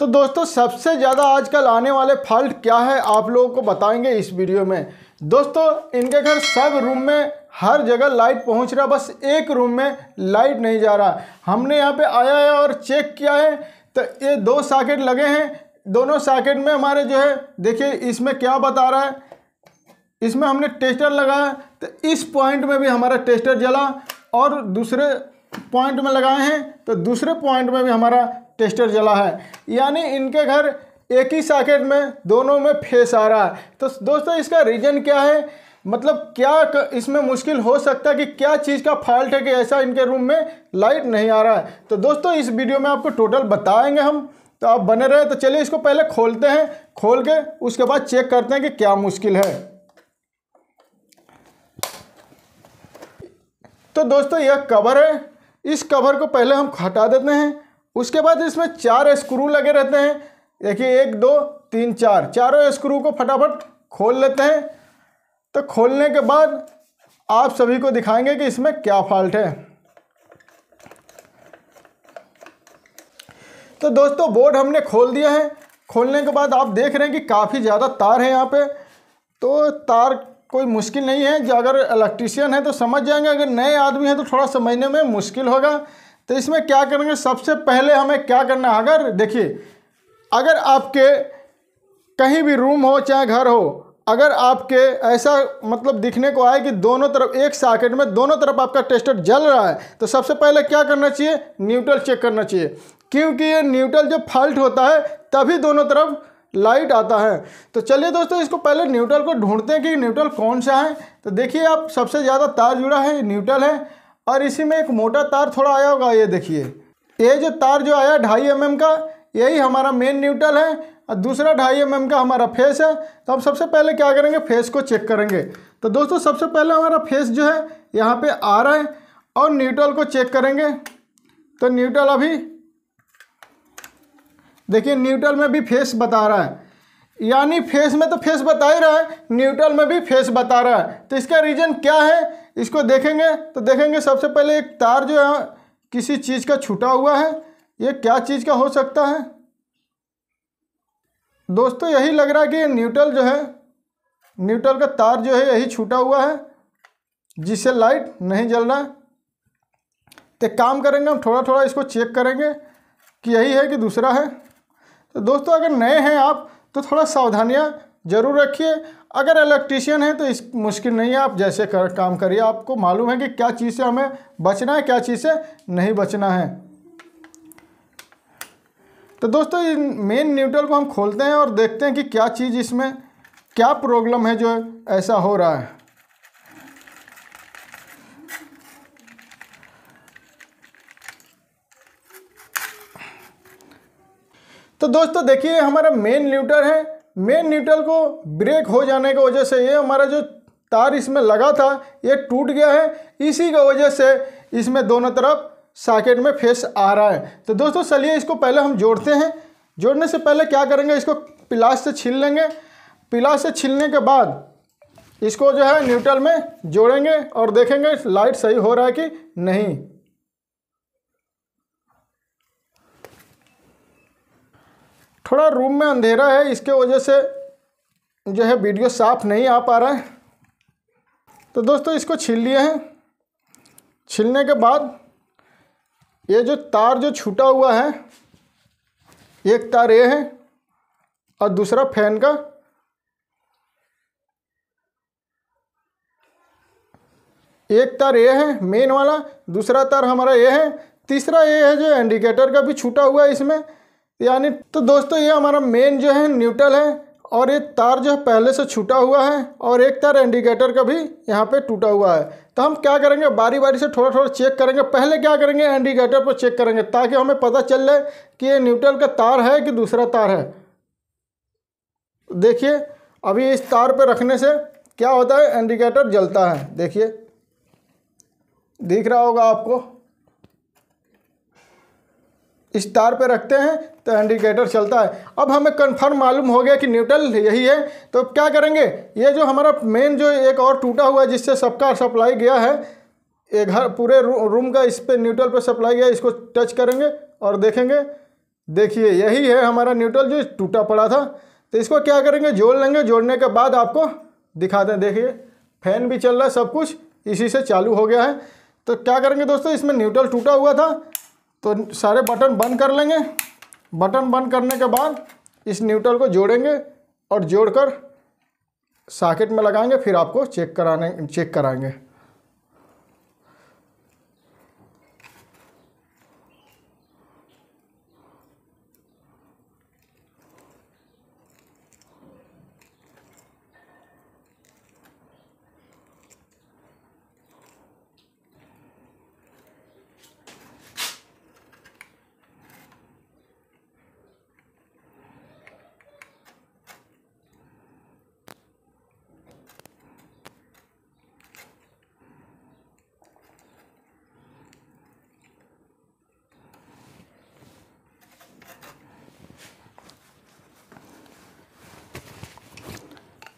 तो दोस्तों, सबसे ज़्यादा आजकल आने वाले फॉल्ट क्या है, आप लोगों को बताएँगे इस वीडियो में। दोस्तों, इनके घर सब रूम में हर जगह लाइट पहुँच रहा, बस एक रूम में लाइट नहीं जा रहा। हमने यहाँ पे आया है और चेक किया है तो ये दो सॉकेट लगे हैं। दोनों सॉकेट में हमारे जो है, देखिए, इसमें क्या बता रहा है? इसमें हमने टेस्टर लगाया तो इस पॉइंट में भी हमारा टेस्टर जला और दूसरे पॉइंट में लगाए हैं तो दूसरे पॉइंट में भी हमारा टेस्टर जला है। यानी इनके घर एक ही सॉकेट में, दोनों में फेस आ रहा है। तो दोस्तों, इसका रीज़न क्या है? मतलब क्या इसमें मुश्किल हो सकता है कि क्या चीज़ का फॉल्ट है कि ऐसा इनके रूम में लाइट नहीं आ रहा है? तो दोस्तों, इस वीडियो में आपको टोटल बताएँगे हम। तो आप बने रहे तो चलिए इसको पहले खोलते हैं। खोल के उसके बाद चेक करते हैं कि क्या मुश्किल है। तो दोस्तों, यह कवर है। इस कवर को पहले हम हटा देते हैं। उसके बाद इसमें चार स्क्रू लगे रहते हैं। देखिए, एक, दो, तीन, चार। चारों स्क्रू को फटाफट खोल लेते हैं। तो खोलने के बाद आप सभी को दिखाएँगे कि इसमें क्या फॉल्ट है। तो दोस्तों बोर्ड हमने खोल दिया है। खोलने के बाद आप देख रहे हैं कि काफ़ी ज़्यादा तार है यहाँ पे। तो तार कोई मुश्किल नहीं है। जो अगर इलेक्ट्रीशियन है तो समझ जाएँगे। अगर नए आदमी हैं तो थोड़ा समझने में मुश्किल होगा। तो इसमें क्या करेंगे? सबसे पहले हमें क्या करना है? अगर देखिए, अगर आपके कहीं भी रूम हो, चाहे घर हो, अगर आपके ऐसा मतलब दिखने को आए कि दोनों तरफ़, एक साकेट में दोनों तरफ़ आपका टेस्टर जल रहा है तो सबसे पहले क्या करना चाहिए? न्यूट्रल चेक करना चाहिए। क्योंकि ये न्यूट्रल जब फॉल्ट होता है, तभी दोनों तरफ़ लाइट आता है। तो चलिए दोस्तों, इसको पहले न्यूट्रल को ढूंढते हैं कि न्यूट्रल कौन सा है। तो देखिए, आप सबसे ज़्यादा तार जुड़ा है, न्यूट्रल है। और इसी में एक मोटा तार थोड़ा आया होगा, ये देखिए। ये जो तार जो आया ढाई एम का, यही हमारा मेन न्यूट्रल है और दूसरा ढाई एम का हमारा फेस है। तो हम सबसे पहले क्या करेंगे? फेस को चेक करेंगे। तो दोस्तों, सबसे पहले हमारा फेस जो है, यहाँ पे आ रहा है और न्यूट्रल को चेक करेंगे। तो न्यूट्रल अभी, देखिए न्यूट्रल में भी फेस बता रहा है। यानी फेस में तो फेस बता ही रहा है न्यूट्रल में भी फेस बता रहा है। तो इसका रीज़न क्या है? इसको देखेंगे तो देखेंगे सबसे पहले एक तार जो है किसी चीज़ का छूटा हुआ है, ये क्या चीज़ का हो सकता है? दोस्तों, यही लग रहा है कि न्यूट्रल जो है, न्यूट्रल का तार जो है, यही छूटा हुआ है, जिससे लाइट नहीं जल रहा। तो काम करेंगे, हम थोड़ा थोड़ा इसको चेक करेंगे कि यही है कि दूसरा है। तो दोस्तों, अगर नए हैं आप तो थोड़ा सावधानियाँ ज़रूर रखिए। अगर इलेक्ट्रीशियन है तो इस मुश्किल नहीं है। आप जैसे कर, काम करिए। आपको मालूम है कि क्या चीज़ से हमें बचना है, क्या चीज़ से नहीं बचना है। तो दोस्तों, इन मेन न्यूट्रल को हम खोलते हैं और देखते हैं कि क्या चीज़ इसमें, क्या प्रॉब्लम है जो ऐसा हो रहा है। तो दोस्तों, देखिए, हमारा मेन न्यूट्रल है। मेन न्यूट्रल को ब्रेक हो जाने की वजह से ये हमारा जो तार इसमें लगा था, ये टूट गया है। इसी की वजह से इसमें दोनों तरफ़ सॉकेट में फेस आ रहा है। तो दोस्तों, चलिए इसको पहले हम जोड़ते हैं। जोड़ने से पहले क्या करेंगे, इसको पिलास से छील लेंगे। पिलास से छीलने के बाद इसको जो है न्यूट्रल में जोड़ेंगे और देखेंगे लाइट सही हो रहा है कि नहीं। थोड़ा रूम में अंधेरा है, इसके वजह से जो है वीडियो साफ़ नहीं आ पा रहा है। तो दोस्तों, इसको छील लिए हैं। छीलने के बाद ये जो तार जो छूटा हुआ है एक तार ये है और दूसरा फ़ैन का। एक तार ये है मेन वाला, दूसरा तार हमारा ये है, तीसरा ये है जो इंडिकेटर का भी छूटा हुआ है इसमें। यानी तो दोस्तों ये हमारा मेन जो है न्यूट्रल है और ये तार जो है पहले से छूटा हुआ है और एक तार इंडिकेटर का भी यहाँ पे टूटा हुआ है। तो हम क्या करेंगे? बारी बारी से थोड़ा थोड़ा चेक करेंगे। पहले क्या करेंगे? इंडिकेटर पर चेक करेंगे ताकि हमें पता चल जाए कि ये न्यूट्रल का तार है कि दूसरा तार है। देखिए, अभी इस तार पर रखने से क्या होता है? इंडिकेटर जलता है। देखिए, दिख रहा होगा आपको। इस तार पे रखते हैं तो इंडिकेटर चलता है। अब हमें कंफर्म मालूम हो गया कि न्यूट्रल यही है तो क्या करेंगे? ये जो हमारा मेन जो एक और टूटा हुआ है जिससे सबका सप्लाई गया है ये घर पूरे रू, रूम का इस पर न्यूट्रल पे सप्लाई गया इसको टच करेंगे और देखेंगे। देखिए यही है हमारा न्यूट्रल जो टूटा पड़ा था। तो इसको क्या करेंगे? जोड़ लेंगे। जोड़ने के बाद आपको दिखाते हैं देखिए फ़ैन भी चल रहा है सब कुछ इसी से चालू हो गया है। तो क्या करेंगे दोस्तों? इसमें न्यूट्रल टूटा हुआ था। तो सारे बटन बंद कर लेंगे। बटन बंद करने के बाद इस न्यूट्रल को जोड़ेंगे और जोड़कर साकेट में लगाएँगे, फिर आपको चेक कराने, चेक कराएँगे।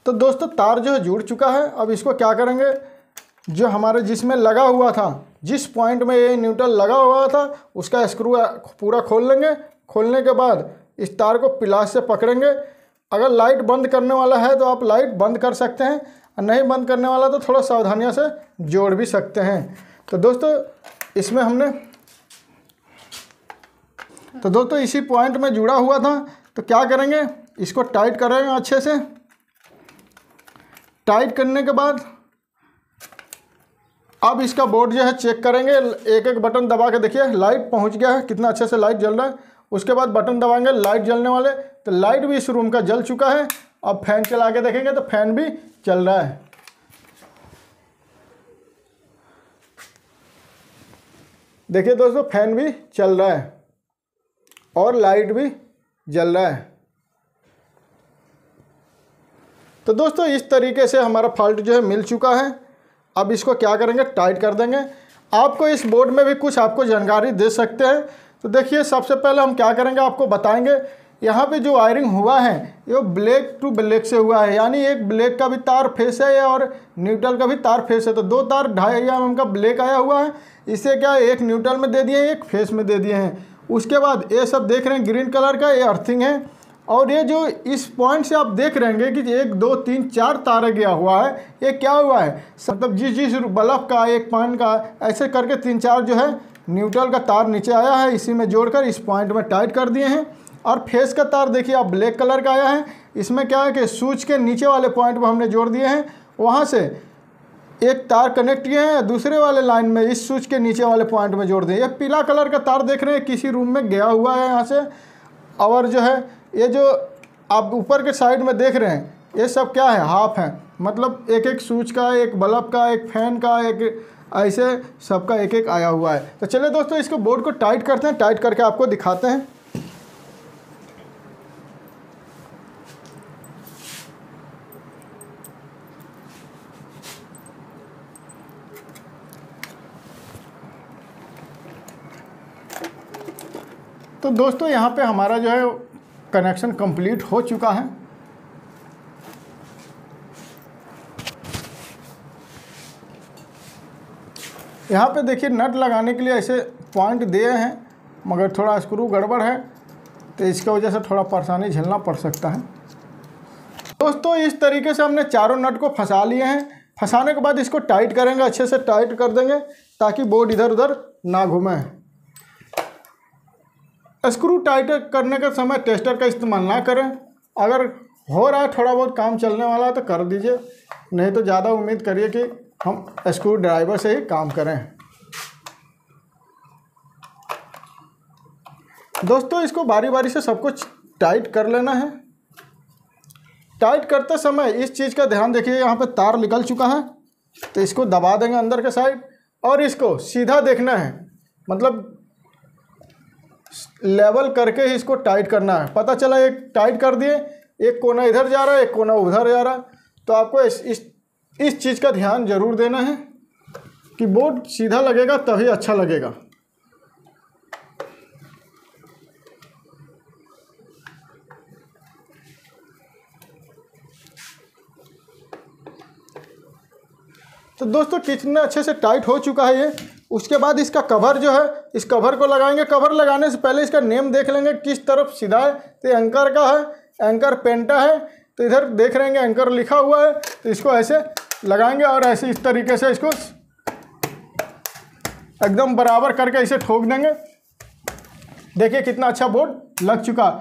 तो दोस्तों, तार जो है जुड़ चुका है। अब इसको क्या करेंगे? जो हमारे जिसमें लगा हुआ था, जिस पॉइंट में ये न्यूट्रल लगा हुआ था, उसका स्क्रू पूरा खोल लेंगे। खोलने के बाद इस तार को पिलास से पकड़ेंगे। अगर लाइट बंद करने वाला है तो आप लाइट बंद कर सकते हैं। और नहीं बंद करने वाला तो थोड़ा सावधानियों से जोड़ भी सकते हैं। तो दोस्तों, इसमें हमने तो दोस्तों, इसी पॉइंट में जुड़ा हुआ था। तो क्या करेंगे? इसको टाइट करेंगे अच्छे से। टाइट करने के बाद अब इसका बोर्ड जो है चेक करेंगे। एक एक बटन दबा के देखिए, लाइट पहुँच गया है, कितना अच्छे से लाइट जल रहा है। उसके बाद बटन दबाएँगे, लाइट जलने वाले। तो लाइट भी इस रूम का जल चुका है। अब फ़ैन चला के देखेंगे तो फ़ैन भी चल रहा है। देखिए दोस्तों, फ़ैन भी चल रहा है और लाइट भी जल रहा है। तो दोस्तों, इस तरीके से हमारा फॉल्ट जो है मिल चुका है। अब इसको क्या करेंगे? टाइट कर देंगे। आपको इस बोर्ड में भी कुछ आपको जानकारी दे सकते हैं। तो देखिए, सबसे पहले हम क्या करेंगे, आपको बताएँगे। यहाँ पे जो वायरिंग हुआ है, ये ब्लैक टू ब्लैक से हुआ है। यानी एक ब्लैक का भी तार फेस है और न्यूट्रल का भी तार फेस है। तो दो तार ढाई एम का ब्लैक आया हुआ है। इसे क्या एक न्यूट्रल में दे दिए एक फेस में दे दिए हैं। उसके बाद ये सब देख रहे हैं ग्रीन कलर का, ये अर्थिंग है। और ये जो इस पॉइंट से आप देख रहेंगे कि एक, दो, तीन, चार तारा गया हुआ है, ये क्या हुआ है? मतलब जिस जिस बल्ब का, एक पॉइंट का, ऐसे करके तीन, चार जो है न्यूट्रल का तार नीचे आया है, इसी में जोड़कर इस पॉइंट में टाइट कर दिए हैं। और फेस का तार देखिए, आप ब्लैक कलर का आया है, इसमें क्या है कि स्विच के नीचे वाले पॉइंट में हमने जोड़ दिए हैं, वहाँ से एक तार कनेक्ट किए हैं, दूसरे वाले लाइन में इस स्विच के नीचे वाले पॉइंट में जोड़ दिए ये पीला कलर का तार देख रहे हैं, किसी रूम में गया हुआ है यहाँ से, और जो है ये जो आप ऊपर के साइड में देख रहे हैं, ये सब क्या है? हाफ़ है। मतलब एक एक स्विच का, एक बल्ब का, एक फ़ैन का, एक ऐसे सबका एक एक आया हुआ है। तो चलिए दोस्तों, इसको बोर्ड को टाइट करते हैं। टाइट करके आपको दिखाते हैं। तो दोस्तों, यहाँ पे हमारा जो है कनेक्शन कंप्लीट हो चुका है। यहाँ पे देखिए नट लगाने के लिए ऐसे पॉइंट दिए हैं, मगर थोड़ा स्क्रू गड़बड़ है तो इसकी वजह से थोड़ा परेशानी झेलना पड़ सकता है। दोस्तों, इस तरीके से हमने चारों नट को फंसा लिए हैं। फंसाने के बाद इसको टाइट करेंगे, अच्छे से टाइट कर देंगे, ताकि बोर्ड इधर उधर ना घूमे। स्क्रू टाइट करने के समय टेस्टर का इस्तेमाल ना करें। अगर हो रहा है थोड़ा बहुत काम चलने वाला है तो कर दीजिए। नहीं तो ज़्यादा उम्मीद करिए कि हम स्क्रू ड्राइवर से ही काम करें। दोस्तों, इसको बारी बारी से सब कुछ टाइट कर लेना है। टाइट करते समय इस चीज़ का ध्यान देखिए, यहाँ पे तार निकल चुका है। तो इसको दबा देंगे अंदर के साइड और इसको सीधा देखना है। मतलब लेवल करके ही इसको टाइट करना है। पता चला एक टाइट कर दिए, एक कोना इधर जा रहा है, एक कोना उधर जा रहा है। तो आपको इस इस इस चीज़ का ध्यान ज़रूर देना है कि बोर्ड सीधा लगेगा तभी अच्छा लगेगा। तो दोस्तों, कितना अच्छे से टाइट हो चुका है ये। उसके बाद इसका कवर जो है, इस कवर को लगाएँगे। कवर लगाने से पहले इसका नेम देख लेंगे, किस तरफ़ सीधा है। तो एंकर का है एंकर पेंटा है। तो इधर देख रहे हैं एंकर लिखा हुआ है। तो इसको ऐसे लगाएँगे और ऐसे इस तरीके से इसको एकदम बराबर करके इसे ठोक देंगे। देखिए कितना अच्छा बोर्ड लग चुका।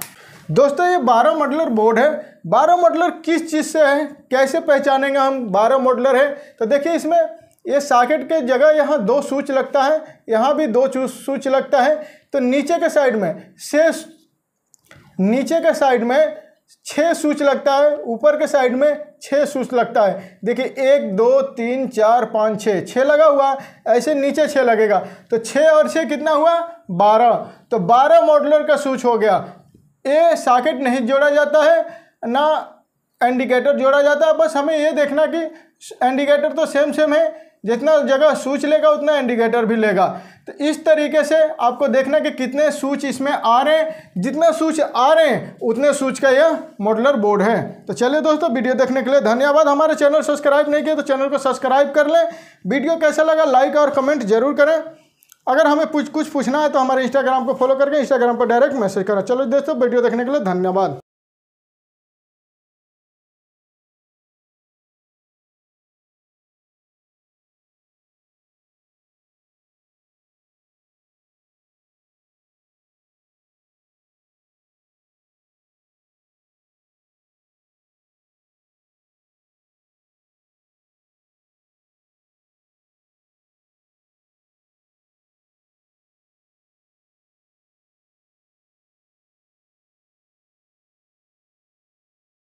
दोस्तों, ये बारह मॉडलर बोर्ड है। बारह मॉडलर किस चीज़ से है? कैसे पहचानेंगे हम? बारह मॉडलर है। तो देखिए इसमें ये सॉकेट के जगह यहाँ दो स्विच लगता है, यहाँ भी दो स्विच लगता है। तो नीचे के साइड में से नीचे के साइड में छः स्विच लगता है, ऊपर के साइड में छः स्विच लगता है। देखिए, एक, दो, तीन, चार, पाँच छः छः लगा हुआ, ऐसे नीचे छः लगेगा। तो छः और छः कितना हुआ? बारह। तो बारह मॉडलर का स्विच हो गया। ए सॉकेट नहीं जोड़ा जाता है, ना इंडिकेटर जोड़ा जाता है। बस हमें ये देखना कि इंडिकेटर तो सेम सेम है जितना जगह सूच लेगा, उतना इंडिकेटर भी लेगा। तो इस तरीके से आपको देखना कि कितने सूच इसमें आ रहे हैं। जितना सूच आ रहे हैं, उतने सूच का यह मॉडलर बोर्ड है। तो चलिए दोस्तों वीडियो देखने के लिए धन्यवाद। हमारे चैनल सब्सक्राइब नहीं किया तो चैनल को सब्सक्राइब कर लें। वीडियो कैसा लगा लाइक और कमेंट ज़रूर करें। अगर हमें कुछ कुछ पूछना है तो हमारे इंस्टाग्राम को फॉलो करके इंस्टाग्राम पर डायरेक्ट मैसेज करें। चलो दोस्तों वीडियो देखने के लिए धन्यवाद।